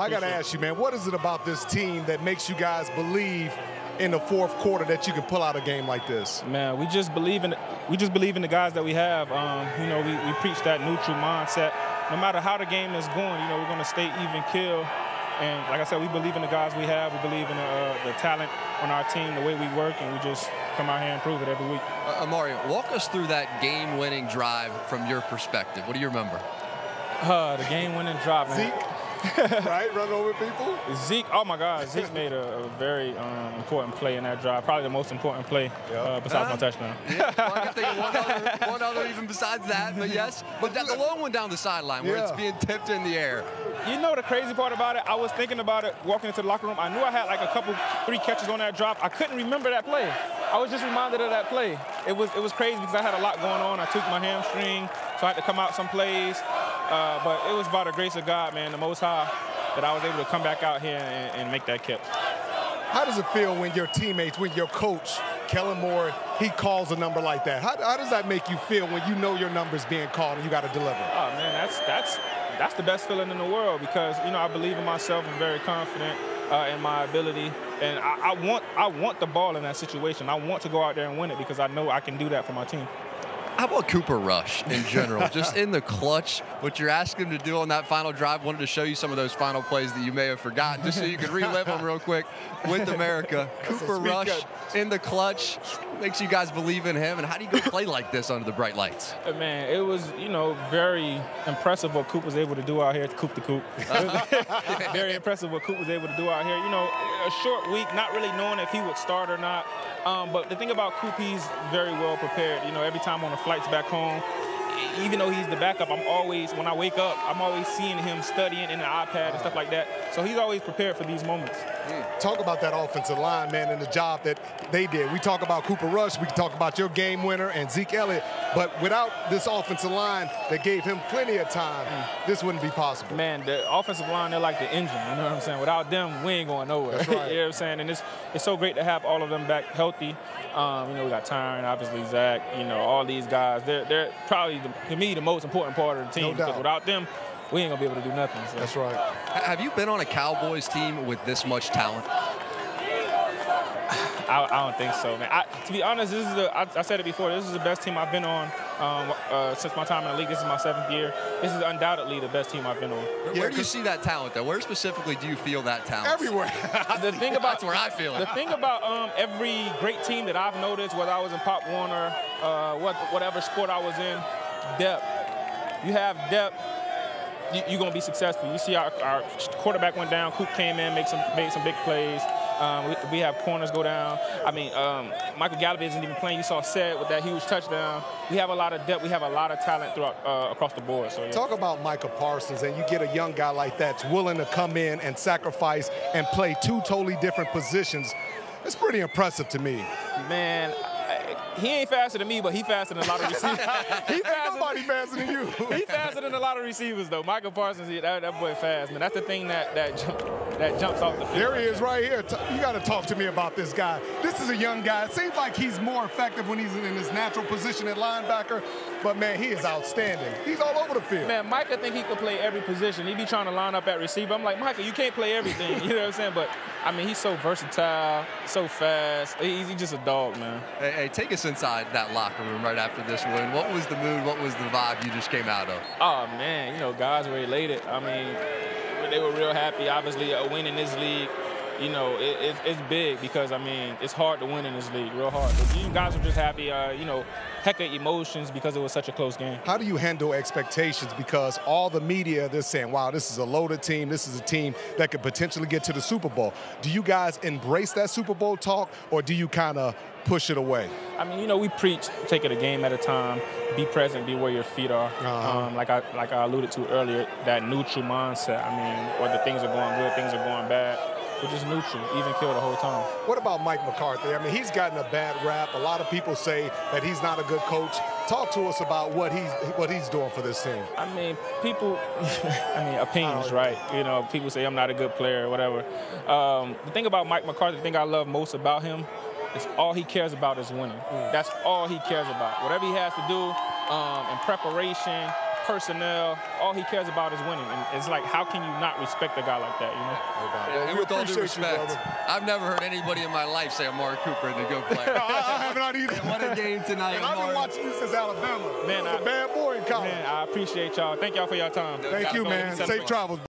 I got to ask you, man, what is it about this team that makes you guys believe in the fourth quarter that you can pull out a game like this? Man, we just believe in we just believe in the guys that we have. Um, you know, we, we preach that neutral mindset. No matter how the game is going, you know, we're going to stay even kill. And like I said, we believe in the guys we have. We believe in the, uh, the talent on our team, the way we work, and we just come out here and prove it every week. Uh, Amari, walk us through that game-winning drive from your perspective. What do you remember? Uh, the game-winning drive, man. Zeke? right? Run over people? Zeke, oh my God, Zeke made a, a very um, important play in that drive. Probably the most important play yep. uh, besides uh, my touchdown. Yeah, well, I can think of one other, one other, even besides that, but yes. But that, the long one down the sideline where yeah. it's being tipped in the air. You know the crazy part about it? I was thinking about it walking into the locker room. I knew I had like a couple, three catches on that drop. I couldn't remember that play. I was just reminded of that play. It was it was crazy because I had a lot going on. I took my hamstring, so I had to come out some plays. Uh, but it was by the grace of God, man, the Most High, that I was able to come back out here and, and make that catch. How does it feel when your teammates, when your coach, Kellen Moore, he calls a number like that? How, how does that make you feel when you know your number's being called and you got to deliver? Oh man, that's that's that's the best feeling in the world because you know I believe in myself. I'm very confident uh, in my ability, and I, I want I want the ball in that situation. I want to go out there and win it because I know I can do that for my team. How about Cooper Rush in general? Just in the clutch, what you're asking him to do on that final drive. Wanted to show you some of those final plays that you may have forgotten, just so you could relive them real quick with America. Cooper Rush in the clutch makes you guys believe in him. And how do you go play like this under the bright lights? Uh, man, it was you know very impressive what Coop was able to do out here. Coop the Coop. very impressive what Coop was able to do out here. You know, a short week, not really knowing if he would start or not. Um, but the thing about Coop, he's very well prepared. You know, every time on the flights back home, even though he's the backup, I'm always, when I wake up, I'm always seeing him studying in the iPad and stuff like that. So he's always prepared for these moments. Talk about that offensive line, man, and the job that they did. We talk about Cooper Rush, we can talk about your game winner and Zeke Elliott, but without this offensive line that gave him plenty of time, mm. this wouldn't be possible. Man, the offensive line, they're like the engine, you know what I'm saying? Without them, we ain't going nowhere. That's right. you know what I'm saying? And it's, it's so great to have all of them back healthy. Um, you know, we got Tyron, obviously Zach, you know, all these guys. They're, they're probably, the, to me, the most important part of the team no because without them, we ain't gonna be able to do nothing. So. That's right. Have you been on a Cowboys team with this much talent? I, I don't think so, man. I, to be honest, this is the I, I, said it before. This is the best team I've been on um, uh, since my time in the league. This is my seventh year. This is undoubtedly the best team I've been on. Yeah, Where do you see that talent, though? Where specifically do you feel that talent? Everywhere. the thing about that's where I feel it. The thing about um, every great team that I've noticed, whether I was in Pop Warner, uh, what, whatever sport I was in, depth. You have depth you, are going to be successful. You see our, our, quarterback went down. Coop came in, make some, made some big plays. Um, we, we, have corners go down. I mean, um, Michael Gallup isn't even playing. You saw Ced with that huge touchdown. We have a lot of depth. We have a lot of talent throughout uh, across the board. So yeah. talk about Micah Parsons, and you get a young guy like that's willing to come in and sacrifice and play two totally different positions. It's pretty impressive to me. Man, he ain't faster than me, but he faster than a lot of receivers. he faster nobody faster than you. he faster than a lot of receivers, though. Micah Parsons, that, that boy fast, man. That's the thing that that that jumps off the field. There he is, right here. You got to talk to me about this guy. This is a young guy. It seems like he's more effective when he's in his natural position at linebacker, but man, he is outstanding. He's all over the field. Man, Micah think he could play every position. He be trying to line up at receiver. I'm like, Micah, you can't play everything. You know what I'm saying? But I mean, he's so versatile, so fast. He's, he's just a dog, man. Hey, hey, take us inside that locker room right after this win. What was the mood? What was the vibe you just came out of? Oh man, you know, guys were elated. I mean, they were real happy. Obviously, a win in this league you know, it, it, it's big because, I mean, it's hard to win in this league, real hard. But you guys were just happy, uh, you know, heck of emotions because it was such a close game. How do you handle expectations? Because all the media, they're saying, wow, this is a loaded team. This is a team that could potentially get to the Super Bowl. Do you guys embrace that Super Bowl talk, or do you kind of push it away? I mean, you know, we preach take it a game at a time, be present, be where your feet are. Uh-huh. Um, like I like I alluded to earlier, that neutral mindset. I mean, whether things are going good, things are going bad which is neutral, even kill the whole time. What about Mike McCarthy? I mean, he's gotten a bad rap. A lot of people say that he's not a good coach. Talk to us about what he's what he's doing for this team. I mean, people. I mean, opinions, oh, right? You know, people say I'm not a good player or whatever. Um, the thing about Mike McCarthy, the thing I love most about him is all he cares about is winning. Mm. That's all he cares about. Whatever he has to do um, in preparation, personnel. All he cares about is winning. And it's like, how can you not respect a guy like that, you know? And, and we with all due appreciate you, respect. I've never heard anybody in my life say Amari Cooper is a good player. I, I have not either. what a game tonight, And I've been Amari. watching you since Alabama. Man, you was I- a bad boy in college. Man, I appreciate y'all. Thank y'all for your time. Thank you, man. Safe travels.